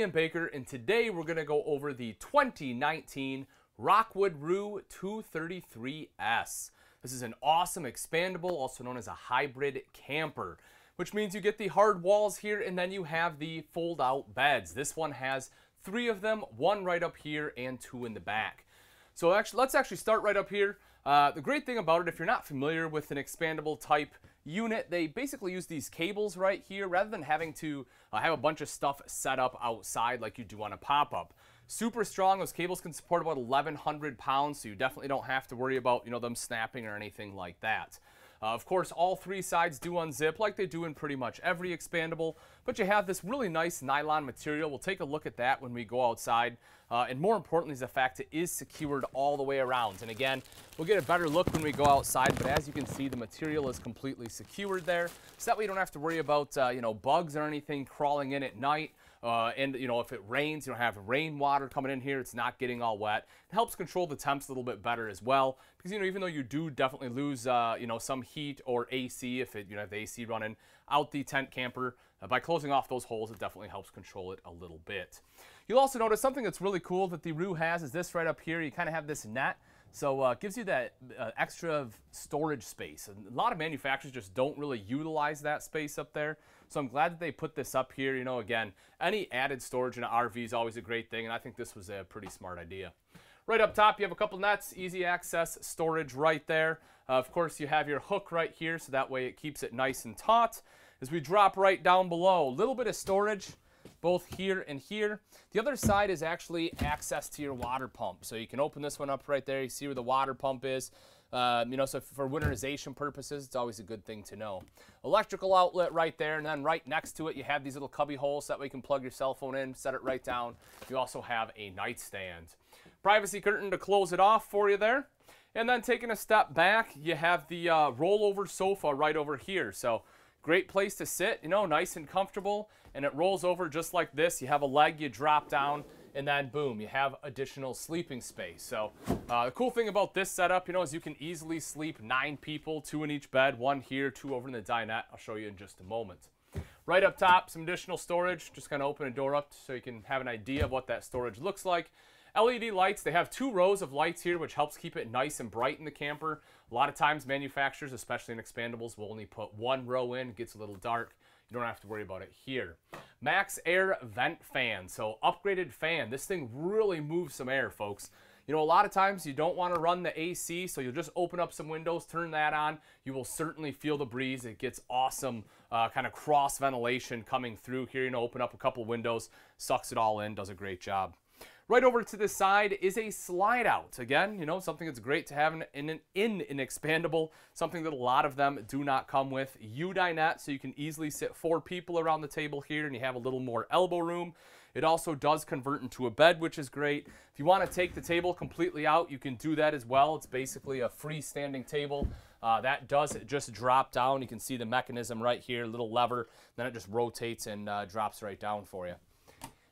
Ian Baker, and today we're going to go over the 2019 Rockwood Roo 233S. This is an awesome expandable, also known as a hybrid camper, which means you get the hard walls here and then you have the fold out beds. This one has three of them, one right up here and two in the back. So actually, let's actually start right up here. Uh, the great thing about it, if you're not familiar with an expandable type unit, they basically use these cables right here rather than having to uh, have a bunch of stuff set up outside like you do on a pop-up. Super strong. Those cables can support about 1,100 pounds, so you definitely don't have to worry about you know them snapping or anything like that. Uh, of course, all three sides do unzip like they do in pretty much every expandable, but you have this really nice nylon material. We'll take a look at that when we go outside. Uh, and more importantly is the fact it is secured all the way around. And again, we'll get a better look when we go outside, but as you can see, the material is completely secured there. So that way you don't have to worry about, uh, you know, bugs or anything crawling in at night. Uh, and you know, if it rains, you don't have rainwater coming in here. It's not getting all wet. It helps control the temps a little bit better as well. Because you know, even though you do definitely lose, uh, you know, some heat or AC if it, you know, have the AC running out the tent camper, uh, by closing off those holes, it definitely helps control it a little bit. You'll also notice something that's really cool that the Roo has is this right up here. You kind of have this net. So uh, gives you that uh, extra storage space. And a lot of manufacturers just don't really utilize that space up there. So I'm glad that they put this up here. You know, again, any added storage in an RV is always a great thing, and I think this was a pretty smart idea. Right up top, you have a couple nets, easy access storage right there. Uh, of course, you have your hook right here, so that way it keeps it nice and taut. As we drop right down below, a little bit of storage both here and here. The other side is actually access to your water pump. So you can open this one up right there. You see where the water pump is. Um, you know, so for winterization purposes, it's always a good thing to know. Electrical outlet right there, and then right next to it, you have these little cubby holes. So that way you can plug your cell phone in, set it right down. You also have a nightstand. Privacy curtain to close it off for you there. And then taking a step back, you have the uh, rollover sofa right over here. So great place to sit, you know, nice and comfortable. And it rolls over just like this. You have a leg, you drop down, and then boom, you have additional sleeping space. So uh, the cool thing about this setup, you know, is you can easily sleep nine people, two in each bed, one here, two over in the dinette. I'll show you in just a moment. Right up top, some additional storage. Just kind of open a door up so you can have an idea of what that storage looks like. LED lights, they have two rows of lights here, which helps keep it nice and bright in the camper. A lot of times manufacturers, especially in expandables, will only put one row in. Gets a little dark. You don't have to worry about it here. Max Air Vent Fan. So upgraded fan. This thing really moves some air, folks. You know, a lot of times you don't want to run the AC, so you'll just open up some windows, turn that on. You will certainly feel the breeze. It gets awesome uh, kind of cross ventilation coming through here. You know, open up a couple windows, sucks it all in, does a great job. Right over to the side is a slide out. Again, you know, something that's great to have in, in, in an expandable, something that a lot of them do not come with. U-dinette, so you can easily sit four people around the table here and you have a little more elbow room. It also does convert into a bed, which is great. If you want to take the table completely out, you can do that as well. It's basically a freestanding table. Uh, that does just drop down. You can see the mechanism right here, little lever. Then it just rotates and uh, drops right down for you,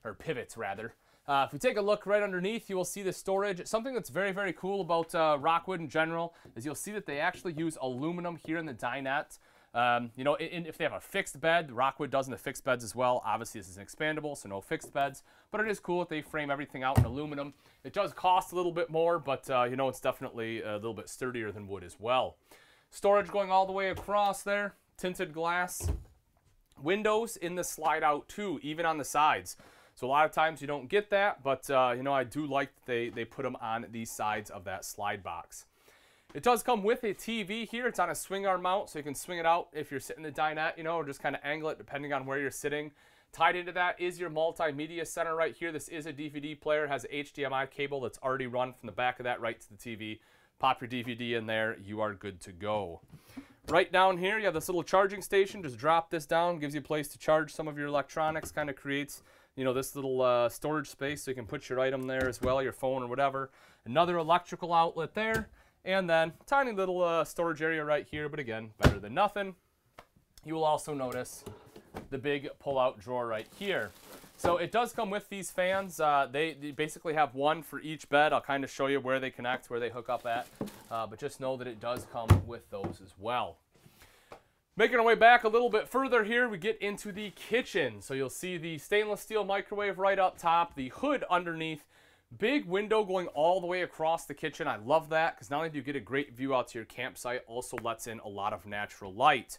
or pivots rather. Uh, if we take a look right underneath, you will see the storage. Something that's very, very cool about uh, Rockwood in general is you'll see that they actually use aluminum here in the dinette. Um, you know, in, if they have a fixed bed, Rockwood does in the fixed beds as well. Obviously, this is an expandable, so no fixed beds. But it is cool that they frame everything out in aluminum. It does cost a little bit more, but uh, you know, it's definitely a little bit sturdier than wood as well. Storage going all the way across there, tinted glass. Windows in the slide out too, even on the sides. So a lot of times you don't get that, but uh, you know I do like that they, they put them on these sides of that slide box. It does come with a TV here. It's on a swing arm mount, so you can swing it out if you're sitting in the dinette, you know, or just kind of angle it depending on where you're sitting. Tied into that is your multimedia center right here. This is a DVD player. It has an HDMI cable that's already run from the back of that right to the TV. Pop your DVD in there. You are good to go. Right down here, you have this little charging station. Just drop this down. Gives you a place to charge some of your electronics. Kind of creates you know, this little uh, storage space so you can put your item there as well, your phone or whatever. Another electrical outlet there. And then tiny little uh, storage area right here, but again, better than nothing. You will also notice the big pull-out drawer right here. So it does come with these fans. Uh, they, they, basically have one for each bed. I'll kind of show you where they connect, where they hook up at. Uh, but just know that it does come with those as well. Making our way back a little bit further here, we get into the kitchen. So you'll see the stainless steel microwave right up top, the hood underneath, big window going all the way across the kitchen. I love that because not only do you get a great view out to your campsite, also lets in a lot of natural light.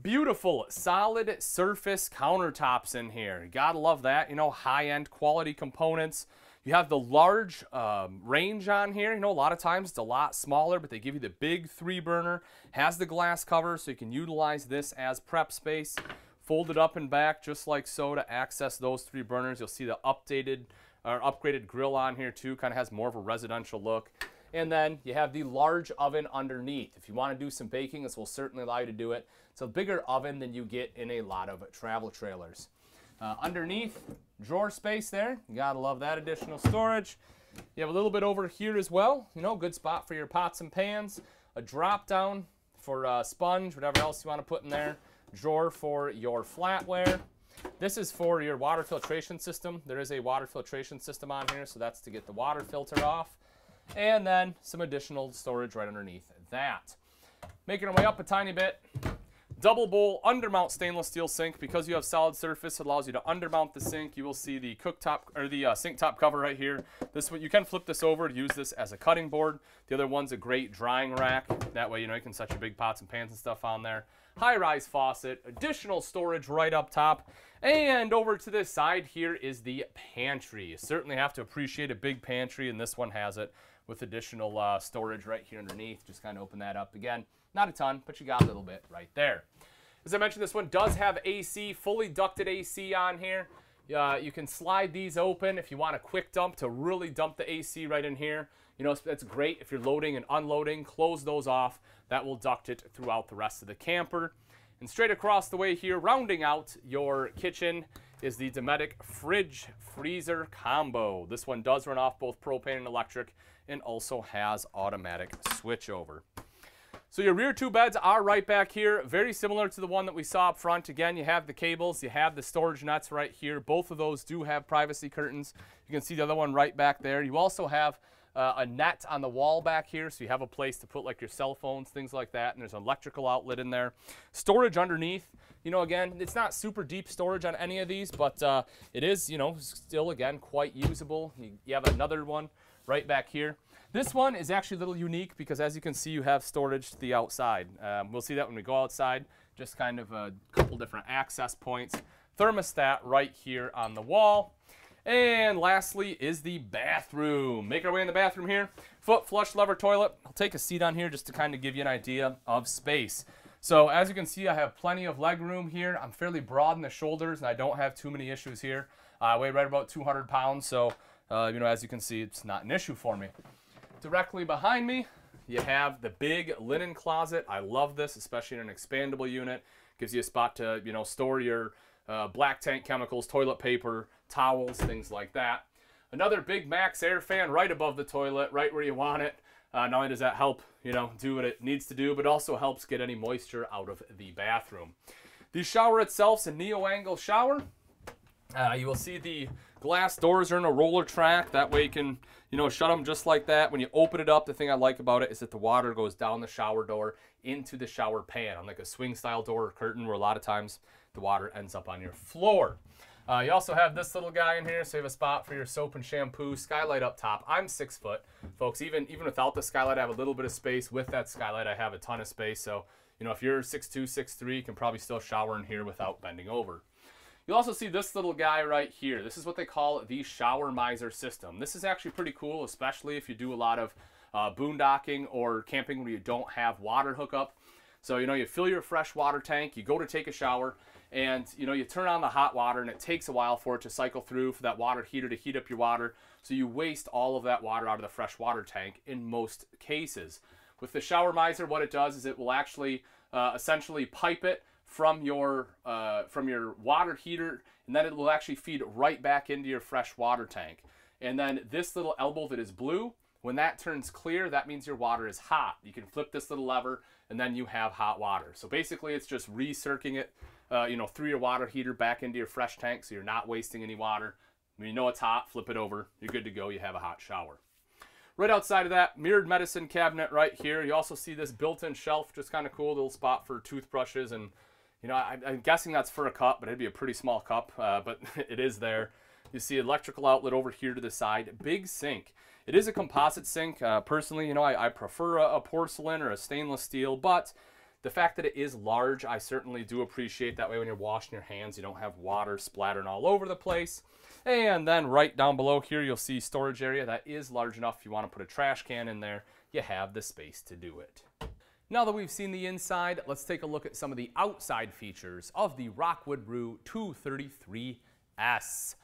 Beautiful, solid surface countertops in here. You gotta love that. You know, high-end quality components. You have the large um, range on here. You know, a lot of times it's a lot smaller, but they give you the big three burner. Has the glass cover, so you can utilize this as prep space. Fold it up and back just like so to access those three burners. You'll see the updated or upgraded grill on here too. Kind of has more of a residential look. And then you have the large oven underneath. If you want to do some baking, this will certainly allow you to do it. It's a bigger oven than you get in a lot of travel trailers. Uh, underneath, drawer space there. You gotta love that additional storage. You have a little bit over here as well. You know, good spot for your pots and pans. A drop down for a sponge, whatever else you want to put in there. Drawer for your flatware. This is for your water filtration system. There is a water filtration system on here, so that's to get the water filter off. And then some additional storage right underneath that. Making our way up a tiny bit, Double bowl undermount stainless steel sink. Because you have solid surface, it allows you to undermount the sink. You will see the cooktop or the uh, sink top cover right here. This one you can flip this over to use this as a cutting board. The other one's a great drying rack. That way, you know, you can set your big pots and pans and stuff on there. High-rise faucet, additional storage right up top. And over to this side here is the pantry. You certainly have to appreciate a big pantry, and this one has it with additional uh, storage right here underneath. Just kind of open that up again. Not a ton, but you got a little bit right there. As I mentioned, this one does have AC, fully ducted AC on here. Uh, you can slide these open if you want a quick dump to really dump the AC right in here. You know, that's great if you're loading and unloading. Close those off. That will duct it throughout the rest of the camper. And straight across the way here, rounding out your kitchen, is the Dometic Fridge Freezer Combo. This one does run off both propane and electric and also has automatic switchover. So your rear two beds are right back here, very similar to the one that we saw up front. Again, you have the cables, you have the storage nuts right here. Both of those do have privacy curtains. You can see the other one right back there. You also have uh, a net on the wall back here, so you have a place to put like your cell phones, things like that, and there's an electrical outlet in there. Storage underneath, you know, again, it's not super deep storage on any of these, but uh, it is, you know, still, again, quite usable. You, you have another one right back here. This one is actually a little unique because as you can see, you have storage to the outside. Um, we'll see that when we go outside, just kind of a couple different access points. Thermostat right here on the wall. And lastly is the bathroom. Make our way in the bathroom here. Foot flush lever toilet. I'll take a seat on here just to kind of give you an idea of space. So as you can see, I have plenty of leg room here. I'm fairly broad in the shoulders and I don't have too many issues here. I weigh right about 200 pounds, so uh, you know, as you can see, it's not an issue for me. Directly behind me, you have the big linen closet. I love this, especially in an expandable unit. Gives you a spot to, you know, store your uh, black tank chemicals, toilet paper, towels, things like that. Another big Max air fan right above the toilet, right where you want it. Uh, not only does that help, you know, do what it needs to do, but also helps get any moisture out of the bathroom. The shower itself is a neo-angle shower. Uh, you will see the glass doors are in a roller track. That way you can, you know, shut them just like that. When you open it up, the thing I like about it is that the water goes down the shower door into the shower pan, unlike a swing style door or curtain where a lot of times the water ends up on your floor. Uh, you also have this little guy in here, so you have a spot for your soap and shampoo. Skylight up top. I'm six foot, folks. Even even without the skylight, I have a little bit of space. With that skylight, I have a ton of space. So, you know, if you're six two, six three, you can probably still shower in here without bending over. You'll also see this little guy right here. This is what they call the shower miser system. This is actually pretty cool, especially if you do a lot of uh, boondocking or camping where you don't have water hookup. So, you know, you fill your fresh water tank, you go to take a shower, and, you know, you turn on the hot water, and it takes a while for it to cycle through for that water heater to heat up your water. So you waste all of that water out of the fresh water tank in most cases. With the shower miser, what it does is it will actually uh, essentially pipe it from your uh, from your water heater and then it will actually feed right back into your fresh water tank. And then this little elbow that is blue when that turns clear that means your water is hot. You can flip this little lever and then you have hot water. So basically it's just recirculating it uh, you know through your water heater back into your fresh tank so you're not wasting any water. When you know it's hot flip it over. You're good to go. You have a hot shower. Right outside of that, mirrored medicine cabinet right here. You also see this built-in shelf, just kind of cool, little spot for toothbrushes. And, you know, I, am guessing that's for a cup, but it'd be a pretty small cup, uh, but it is there. You see electrical outlet over here to the side. Big sink. It is a composite sink. Uh, personally, you know, I, I prefer a, a porcelain or a stainless steel, but the fact that it is large, I certainly do appreciate that way when you're washing your hands, you don't have water splattering all over the place. And then right down below here, you'll see storage area that is large enough if you want to put a trash can in there, you have the space to do it. Now that we've seen the inside, let's take a look at some of the outside features of the Rockwood Roo 233S.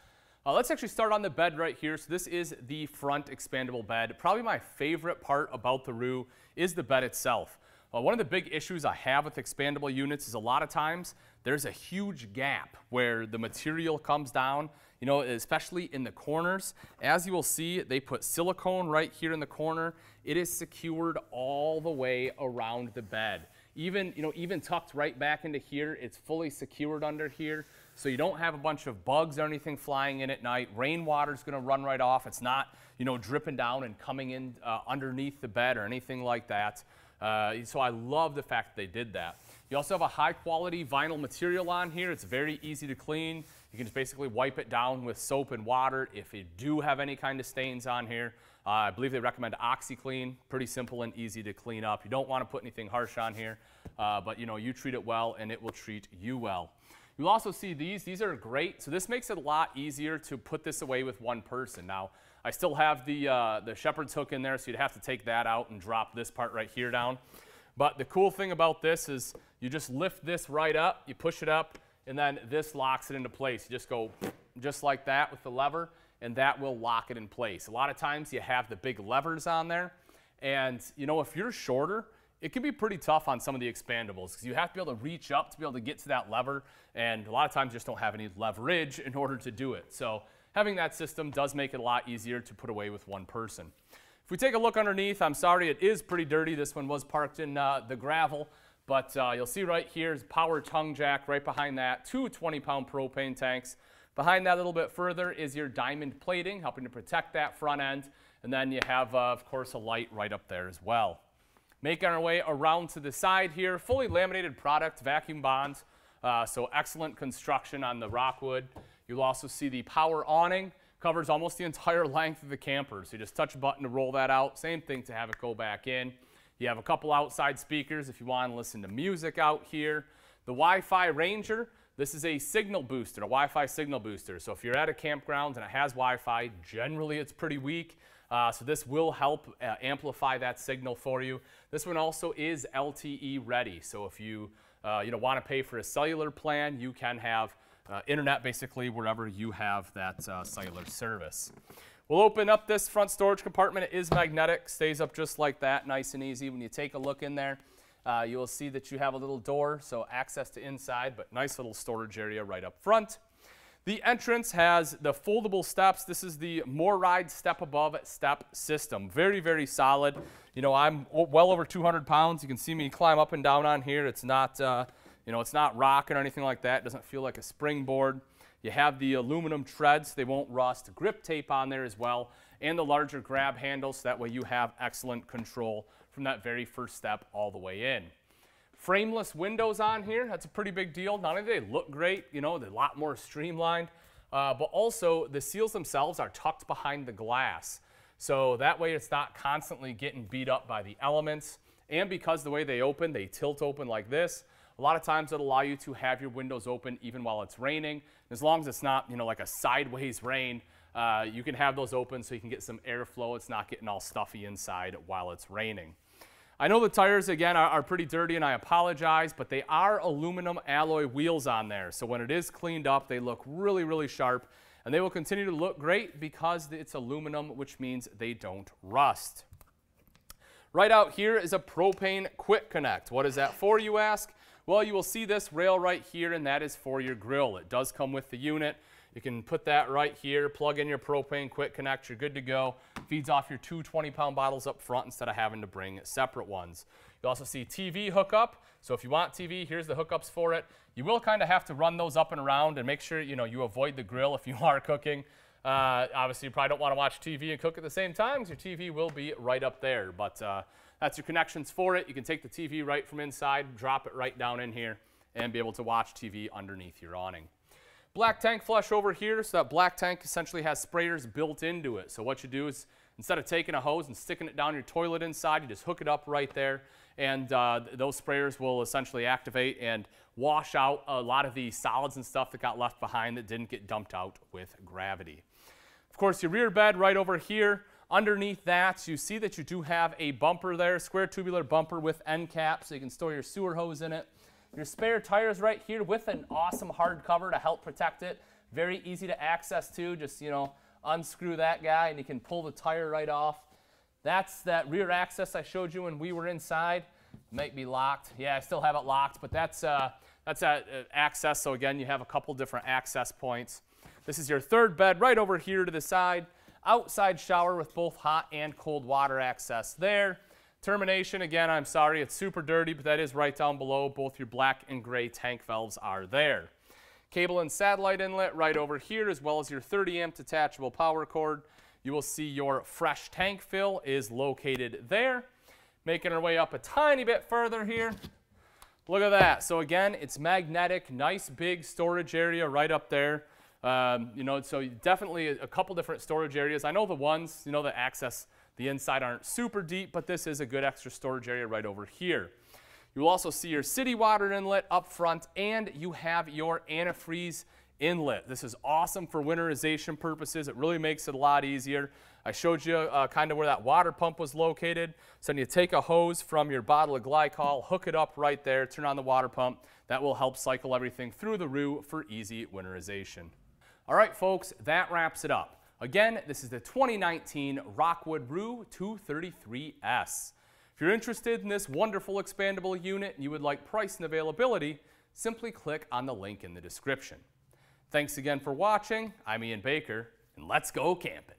Uh, let's actually start on the bed right here. So this is the front expandable bed. Probably my favorite part about the Roo is the bed itself. Uh, one of the big issues I have with expandable units is a lot of times there's a huge gap where the material comes down, you know, especially in the corners. As you will see, they put silicone right here in the corner. It is secured all the way around the bed. Even, you know, even tucked right back into here, it's fully secured under here so you don't have a bunch of bugs or anything flying in at night. Rainwater is going to run right off. It's not, you know, dripping down and coming in uh, underneath the bed or anything like that. Uh, so I love the fact that they did that. You also have a high quality vinyl material on here. It's very easy to clean. You can just basically wipe it down with soap and water. If you do have any kind of stains on here, uh, I believe they recommend OxiClean. Pretty simple and easy to clean up. You don't want to put anything harsh on here, uh, but you know, you treat it well and it will treat you well. You'll also see these. These are great. So this makes it a lot easier to put this away with one person. Now, I still have the, uh, the shepherd's hook in there, so you'd have to take that out and drop this part right here down. But the cool thing about this is you just lift this right up, you push it up, and then this locks it into place. You just go just like that with the lever, and that will lock it in place. A lot of times you have the big levers on there, and you know, if you're shorter, it can be pretty tough on some of the expandables because you have to be able to reach up to be able to get to that lever, and a lot of times you just don't have any leverage in order to do it. So having that system does make it a lot easier to put away with one person. If we take a look underneath, I'm sorry, it is pretty dirty. This one was parked in uh, the gravel, but uh, you'll see right here is power tongue jack right behind that, two 20-pound propane tanks. Behind that a little bit further is your diamond plating, helping to protect that front end. And then you have, uh, of course, a light right up there as well. Making our way around to the side here, fully laminated product, vacuum bonds, uh, so excellent construction on the Rockwood. You'll also see the power awning covers almost the entire length of the camper. So you just touch a button to roll that out. Same thing to have it go back in. You have a couple outside speakers if you want to listen to music out here. The Wi-Fi Ranger, this is a signal booster, a Wi-Fi signal booster. So if you're at a campground and it has Wi-Fi, generally it's pretty weak. Uh, so this will help uh, amplify that signal for you. This one also is LTE ready. So if you, uh, you know, want to pay for a cellular plan, you can have uh, internet basically wherever you have that uh, cellular service. We'll open up this front storage compartment. It is magnetic, stays up just like that, nice and easy. When you take a look in there, uh, you will see that you have a little door, so access to inside, but nice little storage area right up front. The entrance has the foldable steps. This is the MORryde step above step system. Very, very solid. You know, I'm well over 200 pounds. You can see me climb up and down on here. It's not, uh, you know, it's not rocking or anything like that. It doesn't feel like a springboard. You have the aluminum treads. They won't rust. Grip tape on there as well. And the larger grab handles. So that way you have excellent control from that very first step all the way in. Frameless windows on here, that's a pretty big deal. Not only do they look great, you know, they're a lot more streamlined, uh, but also the seals themselves are tucked behind the glass. So that way it's not constantly getting beat up by the elements. And because the way they open, they tilt open like this, a lot of times it'll allow you to have your windows open even while it's raining. As long as it's not, you know, like a sideways rain, uh, you can have those open so you can get some airflow. It's not getting all stuffy inside while it's raining. I know the tires, again, are, are, pretty dirty, and I apologize, but they are aluminum alloy wheels on there. So when it is cleaned up, they look really, really sharp, and they will continue to look great because it's aluminum, which means they don't rust. Right out here is a propane quick connect. What is that for, you ask? Well, you will see this rail right here, and that is for your grill. It does come with the unit. You can put that right here, plug in your propane, quick connect, you're good to go. Feeds off your two 20-pound bottles up front instead of having to bring separate ones. You also see TV hookup. So if you want TV, here's the hookups for it. You will kind of have to run those up and around and make sure you know you avoid the grill if you are cooking. Uh, obviously, you probably don't want to watch TV and cook at the same time because your TV will be right up there. But uh, that's your connections for it. You can take the TV right from inside, drop it right down in here, and be able to watch TV underneath your awning. Black tank flush over here. So that black tank essentially has sprayers built into it. So what you do is instead of taking a hose and sticking it down your toilet inside, you just hook it up right there. And uh, those sprayers will essentially activate and wash out a lot of the solids and stuff that got left behind that didn't get dumped out with gravity. Of course, your rear bed right over here. Underneath that, you see that you do have a bumper there, square tubular bumper with end cap, so you can store your sewer hose in it. Your spare tires right here with an awesome hard cover to help protect it. Very easy to access too. Just, you know, unscrew that guy and you can pull the tire right off. That's that rear access I showed you when we were inside. Might be locked. Yeah, I still have it locked, but that's, uh, that's that uh, access. So again, you have a couple different access points. This is your third bed right over here to the side. Outside shower with both hot and cold water access there. Termination, again, I'm sorry, it's super dirty, but that is right down below. Both your black and gray tank valves are there. Cable and satellite inlet right over here, as well as your 30 amp detachable power cord. You will see your fresh tank fill is located there. Making our way up a tiny bit further here. Look at that. So again, it's magnetic, nice big storage area right up there. Um, you know, so definitely a, couple different storage areas. I know the ones, you know, that access the inside aren't super deep, but this is a good extra storage area right over here. You will also see your city water inlet up front, and you have your antifreeze inlet. This is awesome for winterization purposes. It really makes it a lot easier. I showed you uh, kind of where that water pump was located. So you take a hose from your bottle of glycol, hook it up right there, turn on the water pump. That will help cycle everything through the Roo for easy winterization. All right, folks, that wraps it up. Again, this is the 2019 Rockwood Roo 233S. If you're interested in this wonderful expandable unit and you would like price and availability, simply click on the link in the description. Thanks again for watching. I'm Ian Baker, and let's go camping.